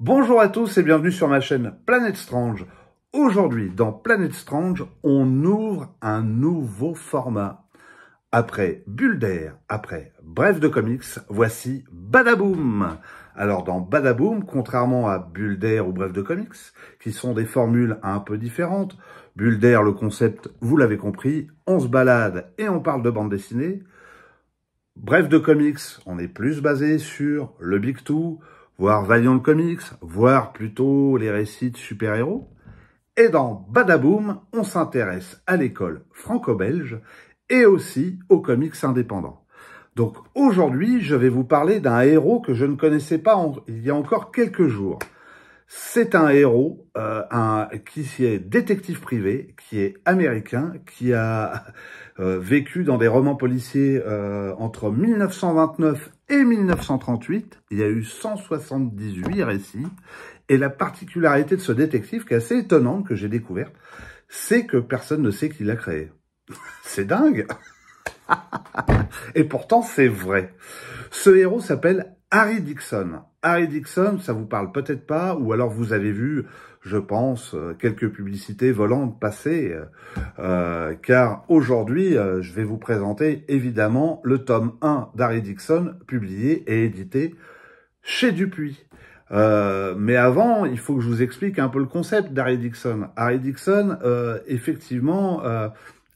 Bonjour à tous et bienvenue sur ma chaîne Planète Strange. Aujourd'hui, dans Planète Strange, on ouvre un nouveau format. Après Bulle d'air, après Bref de comics, voici Badaboom. Alors dans Badaboom, contrairement à Bulle d'air ou Bref de comics, qui sont des formules un peu différentes, Bulle d'air, le concept, vous l'avez compris, on se balade et on parle de bande dessinée. Bref de comics, on est plus basé sur le Big Two, voire Valiant Comics, voire plutôt les récits de super-héros. Et dans Badaboom, on s'intéresse à l'école franco-belge et aussi aux comics indépendants. Donc aujourd'hui, je vais vous parler d'un héros que je ne connaissais pas il y a encore quelques jours. C'est un héros euh, un, qui est détective privé, qui est américain, qui a euh, vécu dans des romans policiers euh, entre 1929 et 1938. Il y a eu 178 récits. Et la particularité de ce détective, qui est assez étonnante, que j'ai découverte, c'est que personne ne sait qui l'a créé. c'est dingue Et pourtant, c'est vrai. Ce héros s'appelle Harry Dixon. Harry Dixon, ça vous parle peut-être pas, ou alors vous avez vu, je pense, euh, quelques publicités volantes passer, euh, car aujourd'hui, euh, je vais vous présenter évidemment le tome 1 d'Harry Dixon, publié et édité chez Dupuis. Euh, mais avant, il faut que je vous explique un peu le concept d'Harry Dixon. Harry Dixon, effectivement,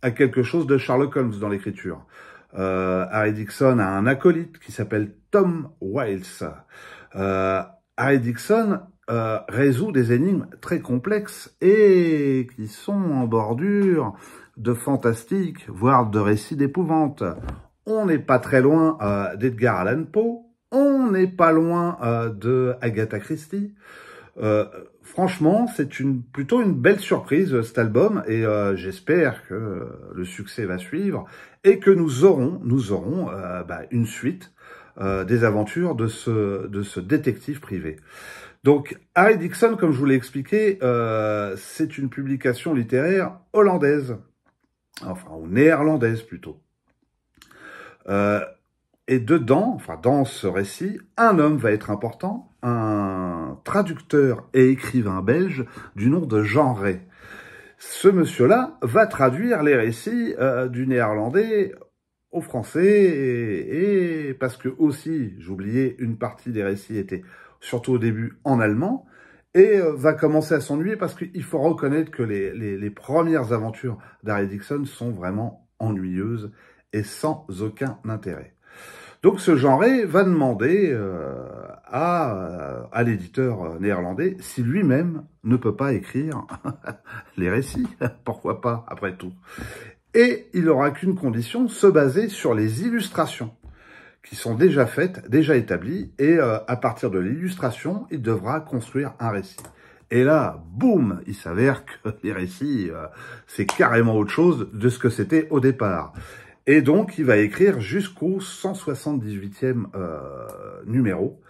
a quelque chose de Sherlock Holmes dans l'écriture. Harry Dixon a un acolyte qui s'appelle Tom Wiles euh, Harry Dixon euh, résout des énigmes très complexes et qui sont en bordure de fantastique, voire de récits d'épouvante. On n'est pas très loin euh, d'Edgar Allan Poe, on n'est pas loin euh, de Agatha Christie. Euh, franchement, c'est une plutôt une belle surprise cet album et euh, j'espère que le succès va suivre et que nous aurons nous aurons bah, une suite euh, des aventures de ce, détective privé. Donc, Harry Dixon, comme je vous l'ai expliqué, euh, c'est une publication littéraire hollandaise, enfin, ou néerlandaise plutôt. Euh, et dedans, enfin dans ce récit, un homme va être important, un traducteur et écrivain belge du nom de Jean Ray. Ce monsieur-là va traduire les récits euh, du néerlandais au français et, parce que aussi, j'oubliais, une partie des récits étaient surtout au début en allemand et euh, va commencer à s'ennuyer parce qu'il faut reconnaître que les, les, premières aventures d'Harry Dixon sont vraiment ennuyeuses et sans aucun intérêt. Donc ce genre va demander euh, à, à l'éditeur néerlandais si lui-même ne peut pas écrire les récits. Pourquoi pas, après tout et il n'aura qu'une condition, se baser sur les illustrations qui sont déjà faites, déjà établies, et euh, à partir de l'illustration, il devra construire un récit. Et là, boum, il s'avère que les récits, euh, c'est carrément autre chose de ce que c'était au départ. Et donc, il va écrire jusqu'au 178e euh, numéro.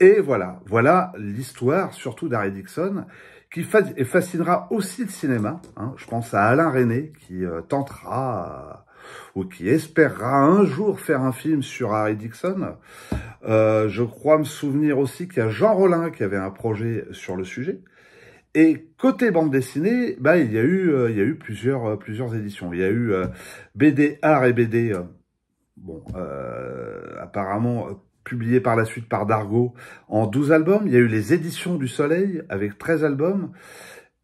Et voilà, voilà l'histoire, surtout d'Harry Dixon, qui fascinera aussi le cinéma. Hein. Je pense à Alain René, qui euh, tentera ou qui espérera un jour faire un film sur Harry Dixon. Euh, je crois me souvenir aussi qu'il y a Jean Rollin qui avait un projet sur le sujet. Et côté bande dessinée, bah, il y a eu, euh, il y a eu plusieurs, plusieurs éditions. Il y a eu BD Art et BD, bon, apparemment publié par la suite par Dargo en 12 albums. Il y a eu les éditions du Soleil avec 13 albums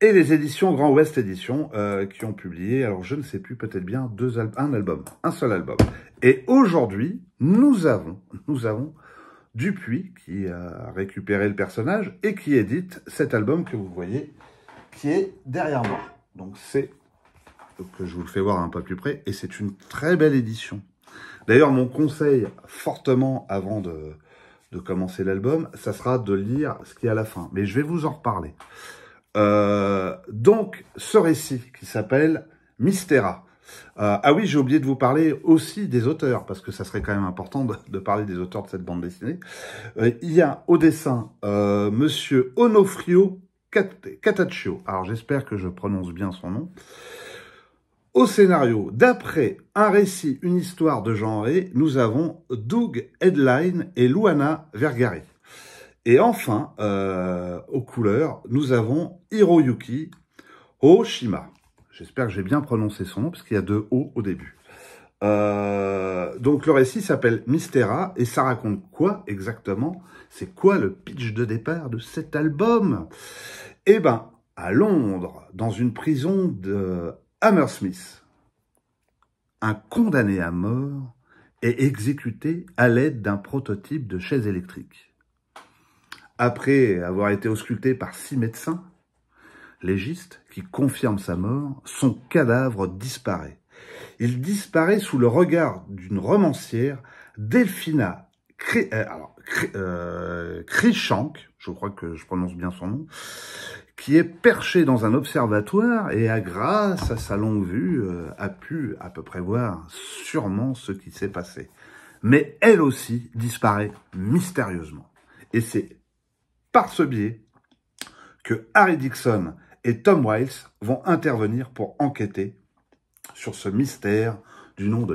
et les éditions Grand Ouest Éditions euh, qui ont publié, alors je ne sais plus, peut-être bien deux un album, un seul album. Et aujourd'hui, nous avons, nous avons Dupuis qui a récupéré le personnage et qui édite cet album que vous voyez, qui est derrière moi. Donc c'est que je vous le fais voir un peu plus près et c'est une très belle édition. D'ailleurs, mon conseil fortement avant de, commencer l'album, ça sera de lire ce qui est à la fin. Mais je vais vous en reparler. Euh, donc, ce récit qui s'appelle Mystera. Euh, ah oui, j'ai oublié de vous parler aussi des auteurs, parce que ça serait quand même important de, parler des auteurs de cette bande dessinée. Euh, il y a au dessin Monsieur Onofrio Cataccio. Alors j'espère que je prononce bien son nom au scénario, d'après un récit, une histoire de genre, nous avons Doug Headline et Luana Vergari. Et enfin, euh, aux couleurs, nous avons Hiroyuki Oshima. J'espère que j'ai bien prononcé son nom, parce qu'il y a deux O au début. Euh, donc le récit s'appelle Mystera, et ça raconte quoi exactement? C'est quoi le pitch de départ de cet album? Eh ben, à Londres, dans une prison de Hammersmith, un condamné à mort est exécuté à l'aide d'un prototype de chaise électrique. Après avoir été ausculté par six médecins légistes qui confirment sa mort, son cadavre disparaît. Il disparaît sous le regard d'une romancière, Delphina euh, Krishank, euh, je crois que je prononce bien son nom, qui est perché dans un observatoire et a, grâce à sa longue vue, euh, a pu à peu près voir sûrement ce qui s'est passé. Mais elle aussi disparaît mystérieusement. Et c'est par ce biais que Harry Dixon et Tom Wiles vont intervenir pour enquêter sur ce mystère du nom de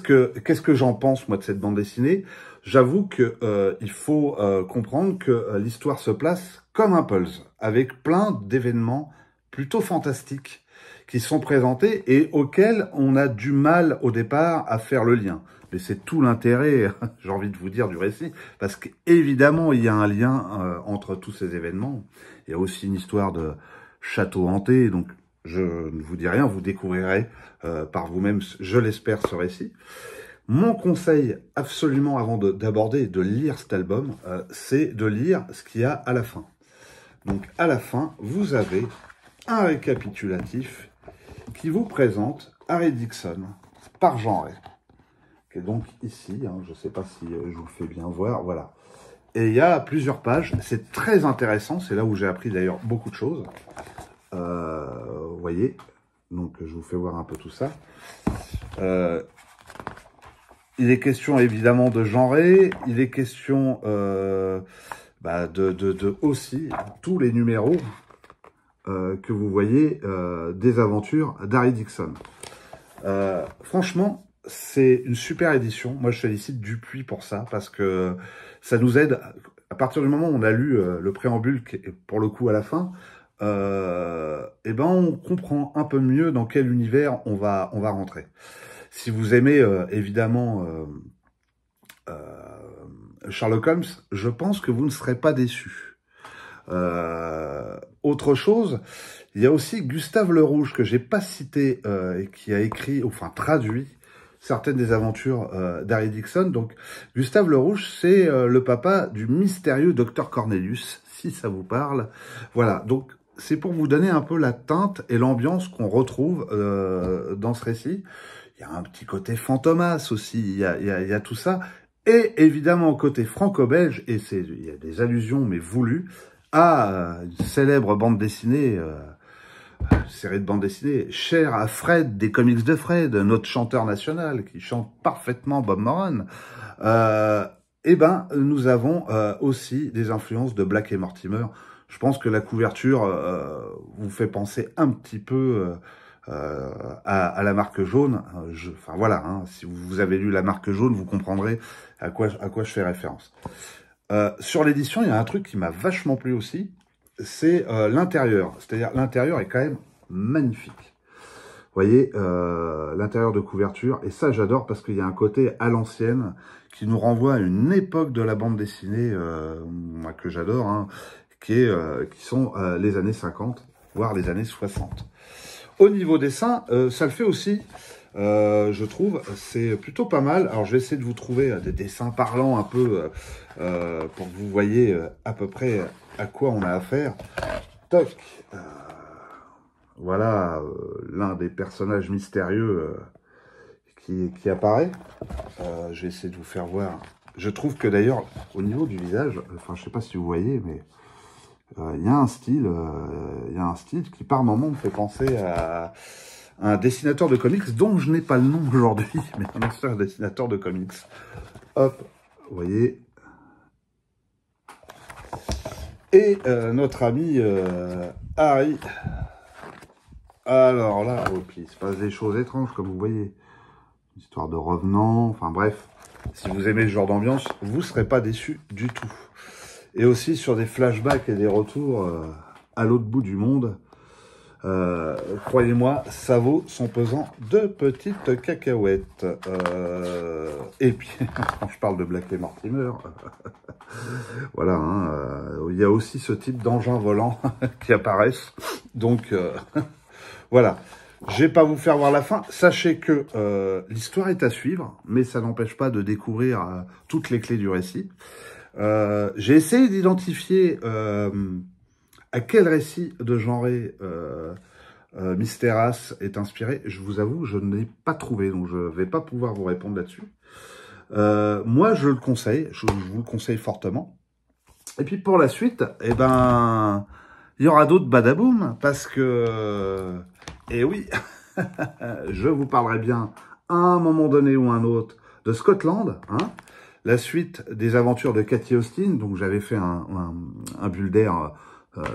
que, qu'est-ce que j'en pense, moi, de cette bande dessinée? J'avoue que euh, il faut euh, comprendre que euh, l'histoire se place comme un pulse, avec plein d'événements plutôt fantastiques qui sont présentés et auxquels on a du mal au départ à faire le lien. Mais c'est tout l'intérêt, j'ai envie de vous dire, du récit, parce qu'évidemment, il y a un lien entre tous ces événements. Il y a aussi une histoire de château hanté, donc je ne vous dis rien, vous découvrirez par vous-même, je l'espère, ce récit. Mon conseil absolument avant d'aborder et de lire cet album, euh, c'est de lire ce qu'il y a à la fin. Donc à la fin, vous avez un récapitulatif qui vous présente Harry Dixon par genre, qui est donc ici, hein, je ne sais pas si euh, je vous fais bien voir, voilà. Et il y a plusieurs pages, c'est très intéressant, c'est là où j'ai appris d'ailleurs beaucoup de choses. Euh, vous voyez, donc je vous fais voir un peu tout ça. Il est question évidemment de genrer, il est question euh, bah, de, de, aussi tous les numéros euh, que vous voyez euh, des aventures d'Harry Dixon. franchement, c'est une super édition. Moi, je félicite Dupuis pour ça parce que ça nous aide. À partir du moment où on a lu le préambule, pour le coup à la fin, eh ben on comprend un peu mieux dans quel univers on va on va rentrer. Si vous aimez euh, évidemment euh, euh, Sherlock Holmes, je pense que vous ne serez pas déçus. Autre chose, il y a aussi Gustave Le Rouge que j'ai pas cité et qui a écrit, enfin traduit certaines des aventures d'Harry Dixon. Donc Gustave Le Rouge, c'est le papa du mystérieux docteur Cornelius, si ça vous parle. Voilà, donc c'est pour vous donner un peu la teinte et l'ambiance qu'on retrouve dans ce récit il y a un petit côté fantomas aussi, il y a, il y a, tout ça. Et évidemment, côté franco-belge, et il y a des allusions, mais voulues, à une célèbre bande dessinée, euh, série de bande dessinée, chère à Fred, des comics de Fred, notre chanteur national, qui chante parfaitement Bob Moran. Euh, eh ben, nous avons euh, aussi des influences de Black et Mortimer. Je pense que la couverture euh, vous fait penser un petit peu à, la marque jaune. Je, enfin voilà, hein, si vous avez lu la marque jaune, vous comprendrez à quoi, à quoi je fais référence. Euh, sur l'édition, il y a un truc qui m'a vachement plu aussi, c'est l'intérieur. C'est-à-dire l'intérieur est quand même magnifique. Vous voyez, l'intérieur de couverture, et ça j'adore parce qu'il y a un côté à l'ancienne qui nous renvoie à une époque de la bande dessinée que j'adore, hein, qui, qui sont les années 50, voire les années 60. Au niveau dessin, euh, ça le fait aussi, euh, je trouve. C'est plutôt pas mal. Alors, je vais essayer de vous trouver euh, des dessins parlants un peu pour que vous voyez à peu près à quoi on a affaire. Toc Voilà l'un des personnages mystérieux qui, qui, apparaît. je vais essayer de vous faire voir. Je trouve que d'ailleurs, au niveau du visage, enfin, je sais pas si vous voyez, mais euh, il y a un style, euh, il y a un style qui par moment me fait penser à un dessinateur de comics dont je n'ai pas le nom aujourd'hui, mais un dessinateur de comics. Hop, vous voyez. Et euh, notre ami Harry. Alors là, oh, il se passe des choses étranges, comme vous voyez. Histoire de revenants, enfin bref. Si vous aimez ce genre d'ambiance, vous ne serez pas déçus du tout. Et aussi sur des flashbacks et des retours euh, à l'autre bout du monde. Euh, croyez-moi, ça vaut son pesant de petites cacahuètes. Euh, et puis, quand je parle de Black et Mortimer, voilà, hein, il y a aussi ce type d'engins volants qui apparaissent. Donc, voilà. Je vais pas vous faire voir la fin. Sachez que euh, l'histoire est à suivre, mais ça n'empêche pas de découvrir euh, toutes les clés du récit. Euh, j'ai essayé d'identifier à quel récit de genre Mystéras est inspiré? Je vous avoue, je ne l'ai pas trouvé, donc je vais pas pouvoir vous répondre là-dessus. moi, je le conseille, je, vous le conseille fortement. Et puis pour la suite, eh ben, il y aura d'autres badaboum, parce que et oui, je vous parlerai bien à un moment donné ou un autre de Scotland, hein, la suite des aventures de Cathy Austin, donc j'avais fait un, un, bulle d'air euh,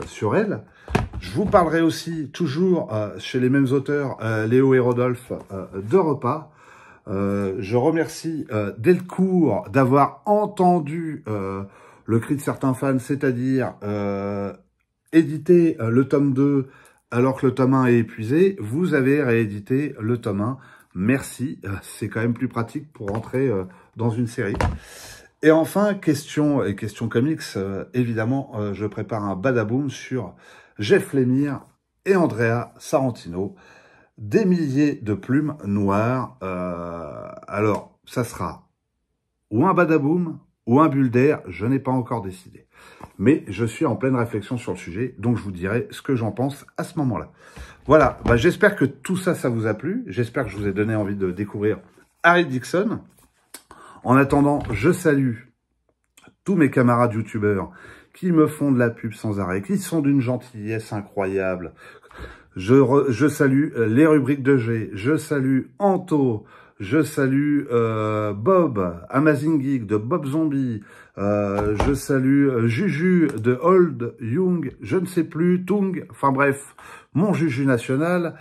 sur elle. Je vous parlerai aussi, toujours euh, chez les mêmes auteurs, euh, Léo et Rodolphe, de repas. je remercie Delcourt d'avoir entendu le cri de certains fans, c'est-à-dire éditer le tome 2 alors que le tome 1 est épuisé, vous avez réédité le tome 1. Merci, euh, c'est quand même plus pratique pour rentrer euh, dans une série. Et enfin, question et question comics, euh, évidemment, je prépare un badaboom sur Jeff Lemire et Andrea Sarantino, des milliers de plumes noires. alors, ça sera ou un badaboom ou un bulle d'air, je n'ai pas encore décidé. Mais je suis en pleine réflexion sur le sujet, donc je vous dirai ce que j'en pense à ce moment-là. Voilà, bah, j'espère que tout ça, ça vous a plu. J'espère que je vous ai donné envie de découvrir Harry Dixon. En attendant, je salue tous mes camarades youtubeurs qui me font de la pub sans arrêt, qui sont d'une gentillesse incroyable. Je, salue les rubriques de G, je salue Anto, je salue euh, Bob, Amazing Geek de Bob Zombie. Euh, je salue euh, Juju de Old Young, je ne sais plus, Tung. Enfin bref, mon Juju national.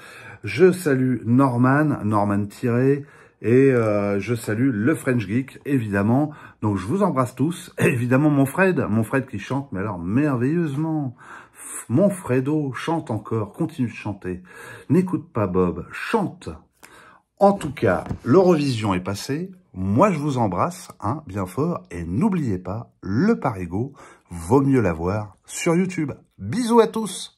Je salue Norman, Norman Tiré. Et je salue le French Geek, évidemment. Donc je vous embrasse tous. Évidemment mon Fred, mon Fred qui chante, mais alors merveilleusement. Mon Fredo chante encore, continue de chanter. N'écoute pas Bob, chante. En tout cas, l'Eurovision est passée. Moi, je vous embrasse hein, bien fort. Et n'oubliez pas, le Parigo, vaut mieux l'avoir sur YouTube. Bisous à tous